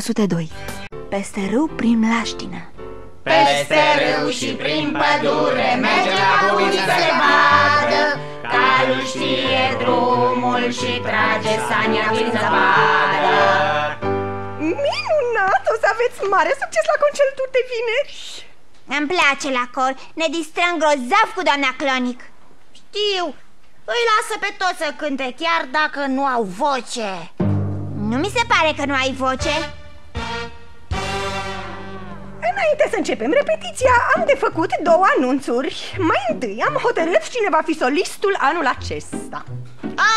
la 402 Peste râu prin laștină. Peste râu și prin pădure Merge la buni să se vadă Calul știe drumul și trage sania prin zăpadă. Minunat! O să aveți mare succes la concertul de vineri! Îmi place la cor, ne distrăm grozav cu doamna Clonic. Știu, îi lasă pe toți să cânte, chiar dacă nu au voce. Nu mi se pare că nu ai voce Înainte să începem repetiția, am de făcut două anunțuri Mai întâi am hotărât cine va fi solistul anul acesta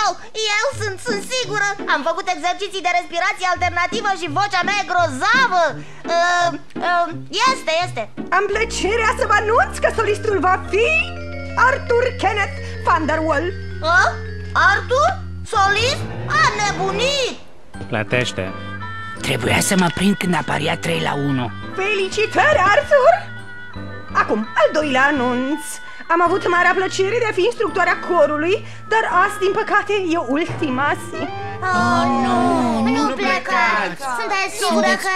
Au, eu sunt, sunt sigură Am făcut exerciții de respirație alternativă și vocea mea e grozavă uh, uh, Este, este Am plăcerea să vă anunț că solistul va fi Arthur Kenneth van der Wall uh? Arthur? Solist? A nebunit! Plătește. Trebuia să mă prind când apărea 3 la 1 Felicitări, Arthur! Acum, al doilea anunț. Am avut marea plăcere de a fi instructoarea corului Dar azi, din păcate, e ultima zi Oh, nu, nu plecați! Sunteți sigură că...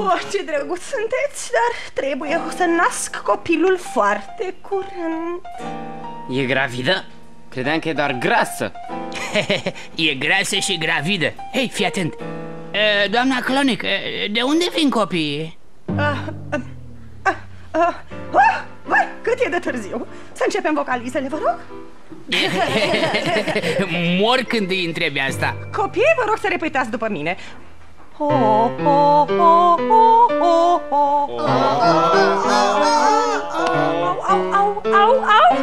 Oh, ce drăguț sunteți, dar trebuie să nasc copilul foarte curând. E gravidă? Credeam că e doar grasă. E grasă și gravidă. Hei, fii atent! e, Doamna Clonic, e, de unde vin copiii? Ah, ah, ah, ah, ah, vai, cât e de târziu Să începem vocalizele, vă rog? Mor când îi întrebi asta Copiii, vă rog să repetați după mine Ho, ho, ho, ho, ho, ho. Au, au, au, au, au, au.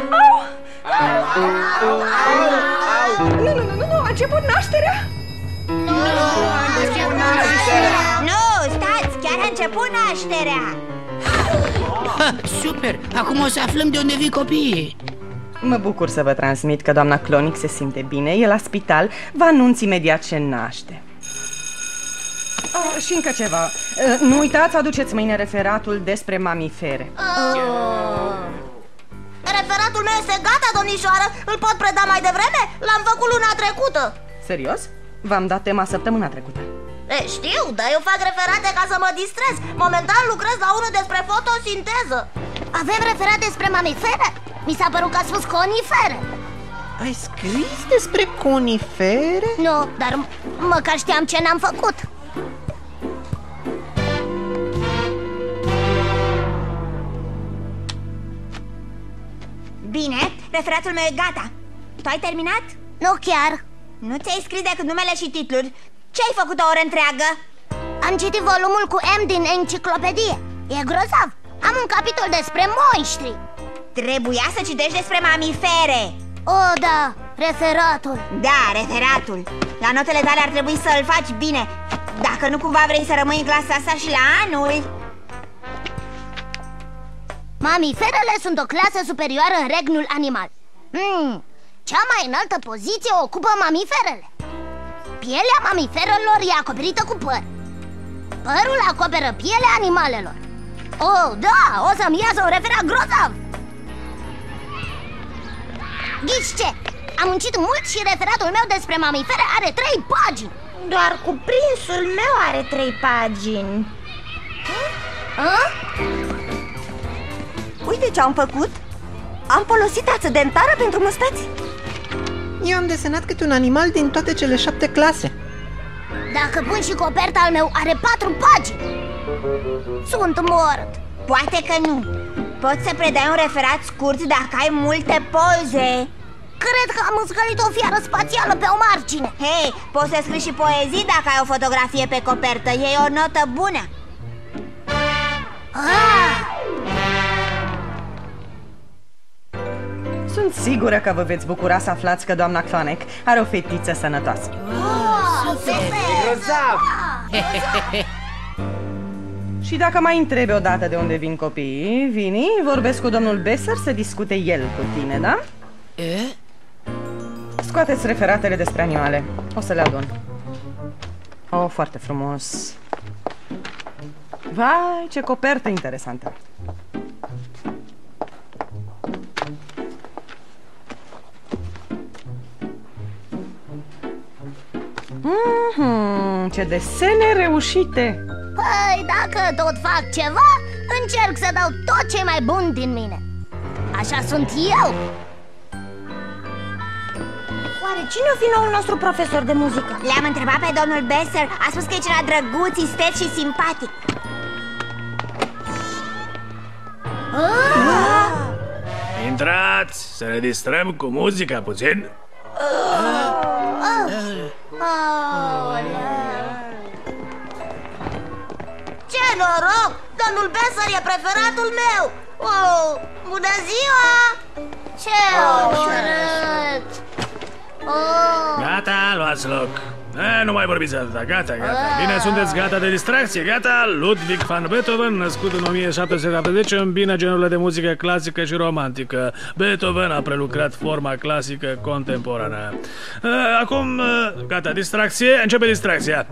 Nu, nu, nu, nu, nu, a început nașterea Nu, stați, chiar a început nașterea ha, Super, acum o să aflăm de unde vin copiii Mă bucur să vă transmit că doamna Clonic se simte bine, e la spital, vă anunț imediat ce naște Oh, și încă ceva. Uh, Nu uitați, aduceți mâine referatul despre mamifere. Oh. Referatul meu este gata, domnișoară Îl pot preda mai devreme? L-am făcut luna trecută Serios? V-am dat tema săptămâna trecută. e, Știu, dar eu fac referate ca să mă distrez Momentan lucrez la unul despre fotosinteză Avem referat despre mamifere? Mi s-a părut că a spus conifere Ai scris despre conifere? Nu, dar măcar știam ce n-am făcut Bine, referatul meu e gata Tu ai terminat? Nu chiar Nu ți-ai scris decât numele și titluri. Ce ai făcut o oră întreagă? Am citit volumul cu M din enciclopedie. E grozav. Am un capitol despre monștri Trebuia să citești despre mamifere. O, da, referatul. Da, referatul. La notele tale ar trebui să-l faci bine. Dacă nu cumva vrei să rămâi în clasa asta și la anul. Mamiferele sunt o clasă superioară în regnul animal. Hmm, Cea mai înaltă poziție o ocupă mamiferele. Pielea mamiferelor e acoperită cu păr. Părul acoperă pielea animalelor. Oh, da, o să-mi iasă un referat grozav! Ghiți ce? Am muncit mult și referatul meu despre mamifere are trei pagini. Doar cuprinsul meu are trei pagini. Hă? Uite ce am făcut. Am folosit ață dentară pentru mustăți Eu am desenat câte un animal din toate cele șapte clase. Dacă pun și coperta al meu are patru pagini. Sunt mort. Poate că nu. Poți să predai un referat scurt dacă ai multe poze. Cred că am înscălit o fiară spațială pe o margine. Hei, poți să scrii și poezii dacă ai o fotografie pe copertă. E o notă bună. Ah! Sunt sigură că vă veți bucura să aflați că doamna Clonec are o fetiță sănătoasă. Oh, Grozav! Și dacă mai întrebi odată de unde vin copiii, Vini, vorbesc cu domnul Besser să discute el cu tine, da? E? Scoateți referatele despre animale. O să le adun. Oh, foarte frumos. Vai, ce copertă interesantă. Ce desene reușite! Păi, dacă tot fac ceva, încerc să dau tot ce mai bun din mine. Așa sunt eu. Oare cine o fi noul nostru profesor de muzică? Le-am întrebat pe domnul Besser. A spus că e ceva drăguț, isteț și simpatic. Intrați, să ne distrăm cu muzica puțin. Ce noroc! Domnul Besser e preferatul meu! Oh, bună ziua! Ce urât! Oh. Gata, luați loc. E, nu mai vorbiți atâta, gata, gata. Bine, sunteți gata de distracție, gata Ludwig van Beethoven, născut în 1770 Îmbină genurile de muzică clasică și romantică. Beethoven a prelucrat forma clasică contemporană. E, Acum, gata, distracție, începe distracția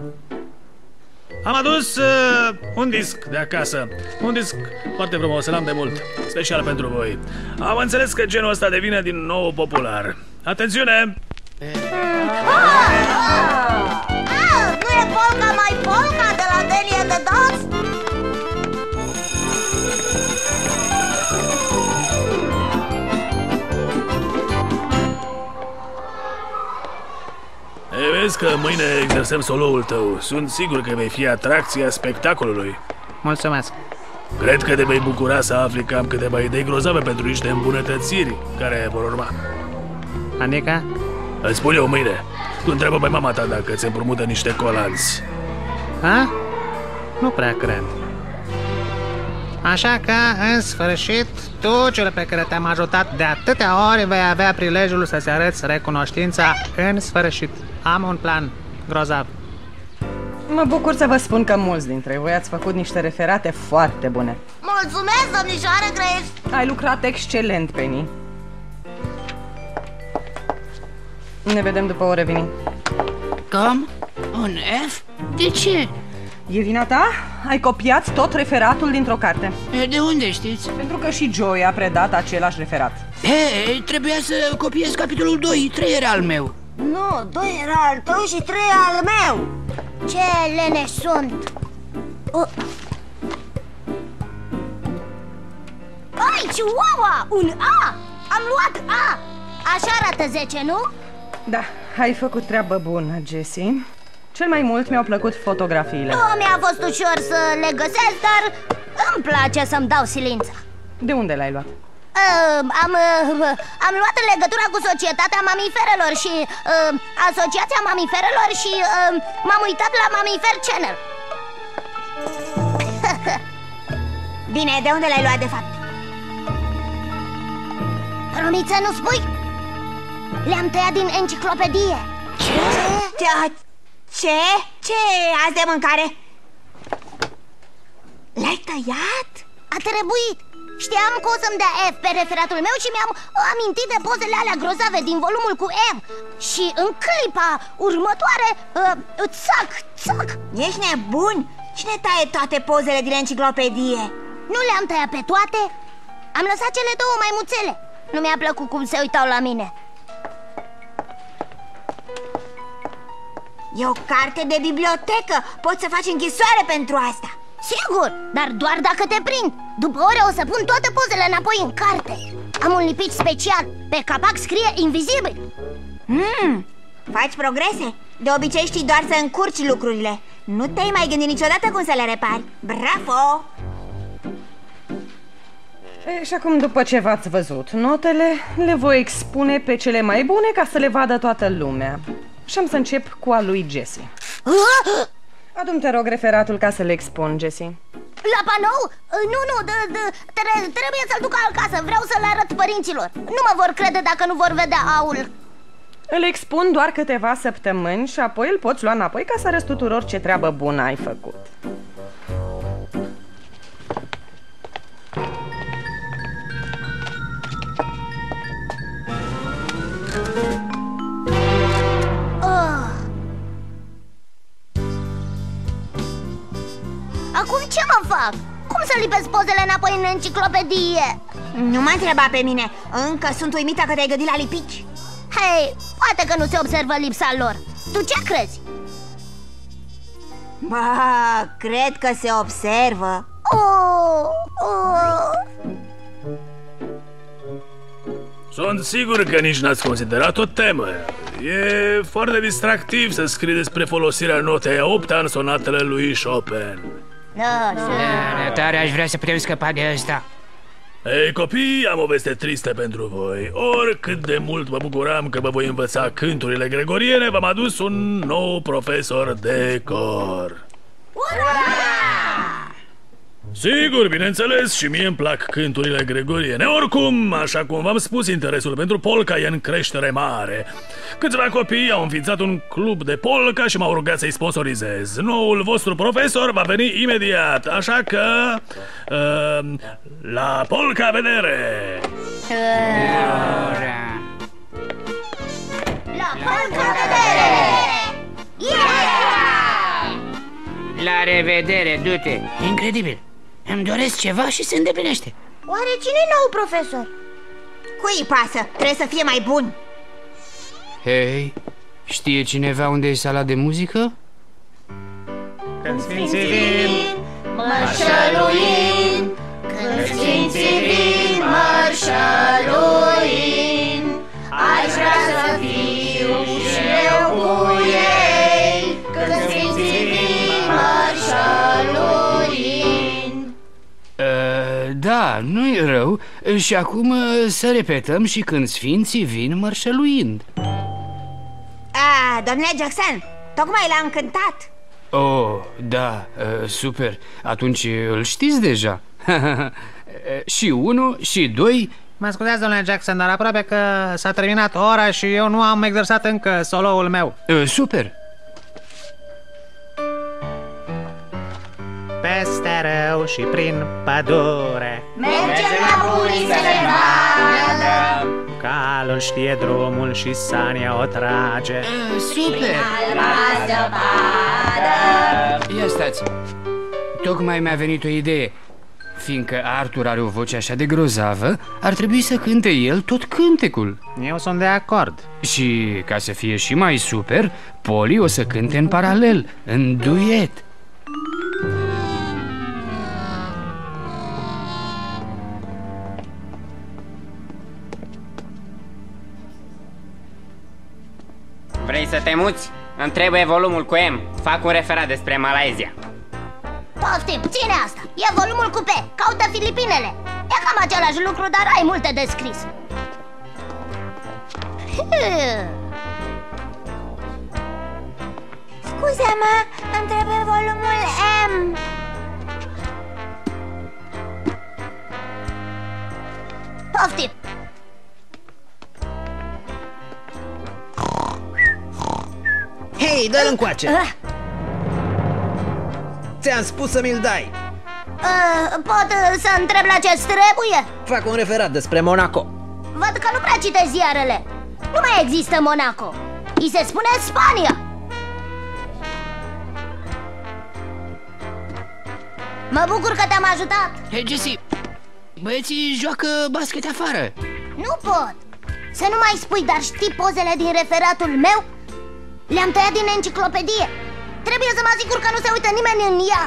am adus uh, un disc de acasă Un disc foarte frumos, l-am de mult Special pentru voi Am înțeles că genul ăsta devine din nou popular Atențiune! Ah, nu e polca mai polca de la Delie de Dans? Vezi că mâine exersăm soloul tău? Sunt sigur că vei fi atracția spectacolului. Mulțumesc. Cred că te vei bucura să afli că am câteva idei grozave pentru niște îmbunătățiri care vor urma. Adică? Îți spun eu mâine. Tu întreabă pe mama ta dacă ți împrumută niște colanți. Ha? Nu prea cred. Așa că, în sfârșit, tu, cel pe care te-am ajutat de atâtea ori, vei avea prilejul să-ți arăți recunoștința în sfârșit. Am un plan grozav. Mă bucur să vă spun că mulți dintre voi ați făcut niște referate foarte bune. Mulțumesc, domnișoară Grace! Ai lucrat excelent, Penny. Ne vedem după ore, Vini. Cum? Un F? De ce? E vina ta? Ai copiat tot referatul dintr-o carte. De unde știți? Pentru că și Joey a predat același referat. He, trebuia să copiez capitolul 2, 3 era al meu. Nu, doi era al tău și trei al meu Ce lene sunt uh. Ai, Chihuahua! Un A! Am luat A! Așa arată 10, nu? Da, ai făcut treabă bună, Jessie. Cel mai mult mi-au plăcut fotografiile. Nu mi-a fost ușor să le găsesc, dar îmi place să-mi dau silința. De unde l-ai luat? Uh, am, uh, am luat legătura cu Societatea Mamiferelor și uh, Asociația Mamiferelor și uh, m-am uitat la Mamifer Channel. Bine, de unde l-ai luat de fapt? Promiți să nu spui? Le-am tăiat din enciclopedie. Ce? Ce? Ce azi de mâncare? L-ai tăiat? A trebuit Știam că o să-mi dea F pe referatul meu și mi-am amintit de pozele alea grozave din volumul cu M. Și în clipa următoare, uh, țac, țac. Ești nebun? Cine taie toate pozele din enciclopedie? Nu le-am tăiat pe toate. Am lăsat cele două maimuțele. Nu mi-a plăcut cum se uitau la mine. E o carte de bibliotecă. Poți să faci închisoare pentru asta Sigur, dar doar dacă te prind. După ore o să pun toate pozele înapoi în carte. Am un lipici special. Pe capac scrie invizibil. Mm, Faci progrese? De obicei știi doar să încurci lucrurile. Nu te-ai mai gândit niciodată cum să le repari. Bravo! E, și acum, după ce v-ați văzut notele, le voi expune pe cele mai bune ca să le vadă toată lumea. Și am să încep cu a lui Jesse Adu-mi, te rog, referatul ca să le expun, Jessie La panou? Nu, nu, de, de, trebuie să-l duc acasă. Vreau să-l arăt părinților. Nu mă vor crede dacă nu vor vedea aul. Îl expun doar câteva săptămâni și apoi îl poți lua înapoi ca să arăți tuturor ce treabă bună ai făcut Cum să lipesc pozele înapoi în enciclopedie? Nu m-a întrebat pe mine Încă sunt uimită că te-ai gândit la lipici Hei, poate că nu se observă lipsa lor Tu ce crezi? Ba, cred că se observă Oh, oh. Sunt sigur că nici n-ați considerat o temă. E foarte distractiv să scrii despre folosirea notei a 8 în sonatele lui Chopin. Da, Da, Tare aș vrea să putem scăpa de asta. Ei, copii, am o veste tristă pentru voi. Oricât de mult mă bucuram că vă voi învăța cânturile gregoriene, v-am adus un nou profesor de cor. Sigur, bineînțeles, și mie îmi plac cânturile gregoriene. Oricum, așa cum v-am spus, interesul pentru polca e în creștere mare. Câțiva copii au înființat un club de polca și m-au rugat să-i sponsorizez. Noul vostru profesor va veni imediat, așa că... Uh, la polca vedere! Ora. La polca vedere! Yeah! La revedere, du-te! Incredibil! Îmi doresc ceva și se îndeplinește. Oare cine-i nou profesor? Cui îi pasă? Trebuie să fie mai bun Hei, știe cineva unde e sala de muzică? Când sfinții vin, Mărșăluind Când sfinții vin mărșăluind Aș vrea da, nu-i rău. Și acum uh, să repetăm și când sfinții vin mărșăluind. A, domnule Jackson, tocmai l-am cântat Oh, da, uh, super. Atunci îl știți deja. și unu, și doi. Mă scuzați, domnule Jackson, dar aproape că s-a terminat ora și eu nu am exersat încă soloul meu. Uh, super. Peste râu și prin pădure Mergem la bunii să ne vadă Calul știe drumul și Sania o trage Uh, super. Alba zăpadă Ia stați. Tocmai mi-a venit o idee. Fiindcă Arthur are o voce așa de grozavă, ar trebui să cânte el tot cântecul. Eu sunt de acord Și ca să fie și mai super, Poli o să cânte în paralel, în duet. Să te muți? Îmi trebuie volumul cu M. Fac un referat despre Malaysia. Poftim, ține asta E volumul cu P, caută Filipinele E cam același lucru, dar ai multe de scris Scuze-mă, îmi trebuie volumul M Poftim Hei, dă-l încoace! Ah, Ți-am spus să mi-l dai! uh, Pot uh, să întreb la ce trebuie? Fac un referat despre Monaco. Văd că nu prea citești ziarele Nu mai există Monaco I se spune Spania Mă bucur că te-am ajutat Hei, Jesse, băieții joacă basket afară. Nu pot Să nu mai spui, dar știi pozele din referatul meu? Le-am tăiat din enciclopedie. Trebuie să mă asigur că nu se uită nimeni în ea.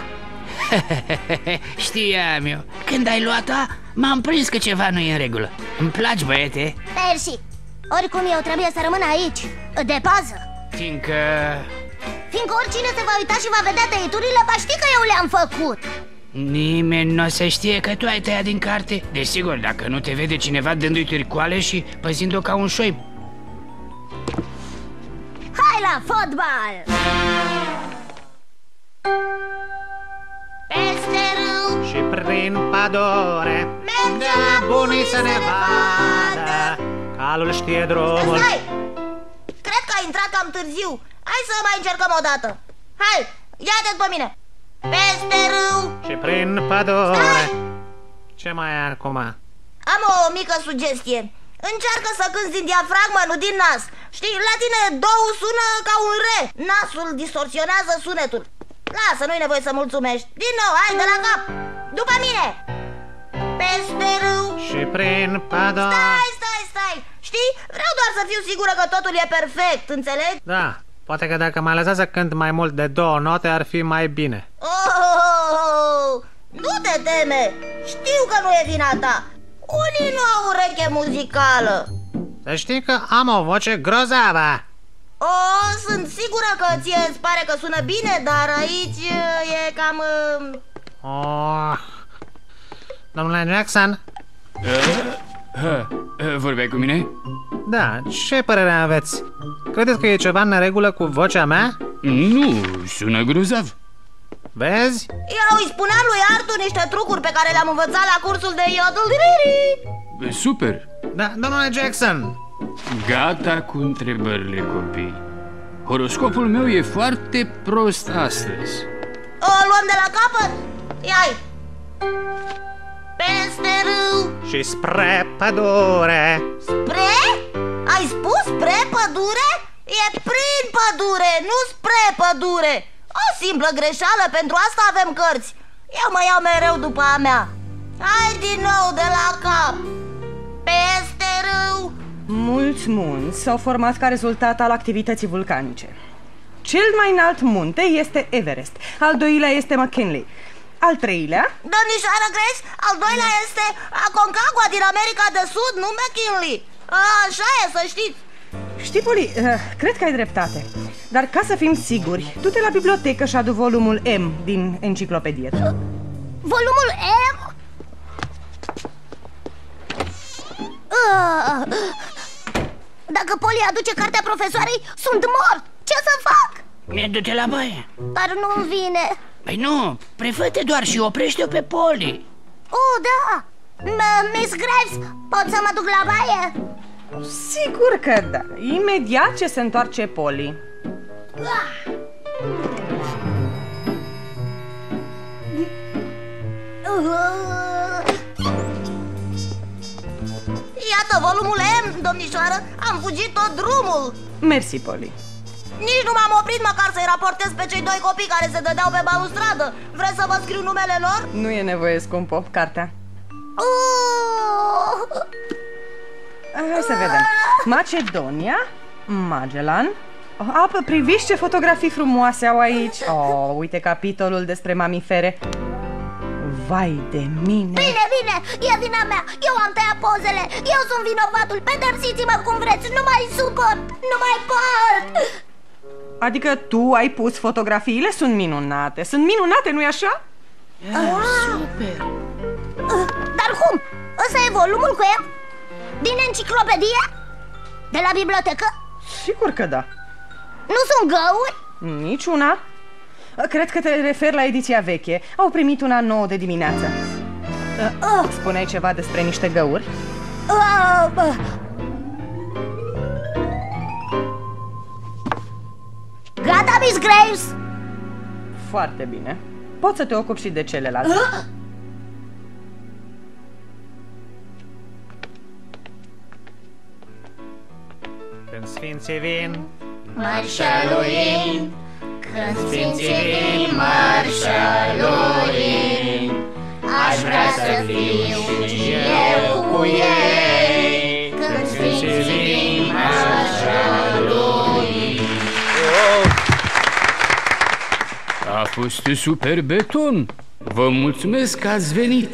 Știam eu. Când ai luat-o, m-am prins că ceva nu e în regulă. Îmi placi, băiete, Mersi Oricum eu trebuie să rămân aici De pază. Fiindcă... Fiindcă oricine se va uita și va vedea tăieturile Va ști că eu le-am făcut. Nimeni nu o să știe că tu ai tăiat din carte. Desigur, dacă nu te vede cineva dându-i târcoale și păzind-o ca un șoim. Hai la fotbal! Peste râu. Și prin pădure Mergem la Bunii să ne vadă. Calul știe drumul. Stai! Cred că a intrat cam târziu. Hai să mai încercăm o dată. Hai, ia-te pe mine. Peste râu. Și prin pădure Stai! Ce mai ai acum? Am o mică sugestie Încearcă să cânti din diafragmă, nu din nas. Știi, la tine două sună ca un re. Nasul distorsionează sunetul. Lasă, nu-i nevoie să mulțumești. Din nou, hai de la cap. După mine. Peste râu. Și prin pădure Stai, stai, stai. Știi, vreau doar să fiu sigură că totul e perfect, înțelegi? Da, Poate că dacă mai lăsa să cânt mai mult de două note ar fi mai bine. Oh, nu te teme! Știu că nu e vina ta! Unii nu au ureche muzicală! Să știi că am o voce grozavă. Oh, sunt sigură că ție îți pare că sună bine, dar aici uh, e cam... uh, Oh. Domnule Jackson? Ha, vorbeai cu mine? Da, ce părere aveți? Credeți că e ceva în regulă cu vocea mea? Nu, sună grozav. Vezi? Eu îi spuneam lui Artu niște trucuri pe care le-am învățat la cursul de yodel Super. Da, domnule Jackson. Gata cu întrebările, copii. Horoscopul meu e foarte prost astăzi. O luăm de la capăt? Ia-i! Peste râu, Și spre pădure. spre? Ai spus spre pădure? E prin pădure, nu spre pădure O simplă greșeală, pentru asta avem cărți Eu mă iau mereu după a mea Hai din nou de la cap Peste râu Mulți munți s-au format ca rezultat al activității vulcanice. Cel mai înalt munte este Everest, al doilea este McKinley, al treilea? Domnișoară Grace, al doilea este Aconcagua din America de Sud, nu McKinley. Așa e, să știți. Știi, Poli, uh, cred că ai dreptate. Dar ca să fim siguri, du-te la bibliotecă și adu volumul M din enciclopedie. Volumul M? Ah. Dacă Poli aduce cartea profesoarei, sunt mort! Ce să fac? Du-te la baie Dar nu vine Păi nu, prefă-te doar și oprește-o pe Poli Oh, da! M- Miss Graves, pot să mă duc la baie? Sigur că da, imediat ce se întoarce Poli Uh, Iată volumul M, domnișoară. Am fugit tot drumul. Mersi, Poli. Nici nu m-am oprit măcar să-i raportez pe cei doi copii care se dădeau pe balustradă. Vreți să vă scriu numele lor? Nu e nevoie, scumpo, cartea. Uh, Hai să vedem. Macedonia, Magellan. Oh, apă, priviți ce fotografii frumoase au aici. Oh, uite capitolul despre mamifere Vai de mine Bine, bine, e vina mea Eu am tăiat pozele Eu sunt vinovatul Pedepsiți-mă cum vreți Nu mai suport Nu mai pot Adică tu ai pus fotografiile? Sunt minunate Sunt minunate, nu-i așa? Super Uh, Dar cum? Ăsta e volumul cu el? Din enciclopedie? De la bibliotecă? Sigur că da Nu sunt găuri? Niciuna Cred că te referi la ediția veche Au primit una nouă de dimineață Uh, Spuneai ceva despre niște găuri? uh, uh. Gata, Miss Graves? Foarte bine Poți să te ocupi și de celelalte Uh? Când sfinții vin, Mărșăluim Când sfinții vin mărșăluim Aș vrea să fiu și eu cu ei Când sfinții vin mărșăluim A fost super beton. Vă mulțumesc că ați venit.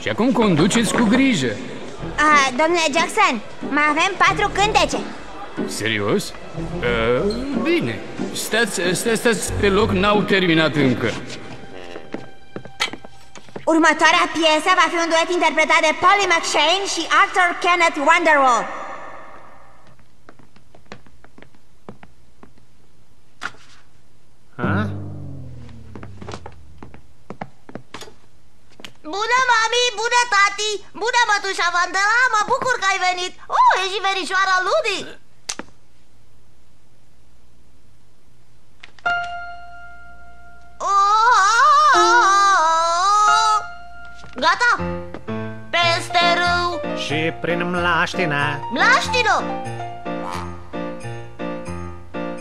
Și acum conduceți cu grijă. Ah, domnule Jackson, mai avem patru cântece Serios? Uh, bine. Stați, stați, stați pe loc, n-au terminat încă. Următoarea piesă va fi un duet interpretat de Polly McShane și Arthur Kenneth Wonderwall. Ha? Bună, mami, bună, tati! Bună, mătușa Vandela, mă bucur că ai venit! Oh, e și verișoara Ludi Gata? Peste râu. Și prin mlaștină. Mlaștino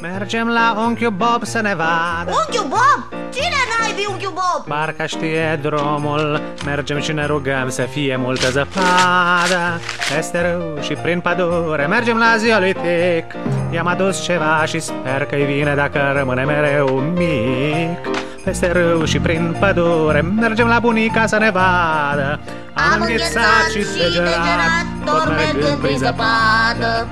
Mergem la unchiul Bob să ne vadă. Unchiul Bob? Cine n-ai unchiul Bob? Parcă știe drumul. Mergem și ne rugăm să fie multă zăpadă. Peste râu și prin pădure. Mergem la ziua lui Tic. I-am adus ceva și sper că-i vine dacă rămâne mereu mic Peste râu și prin pădure mergem la bunica să ne vadă. Am înghețat și degerat, tot mergând prin zăpadă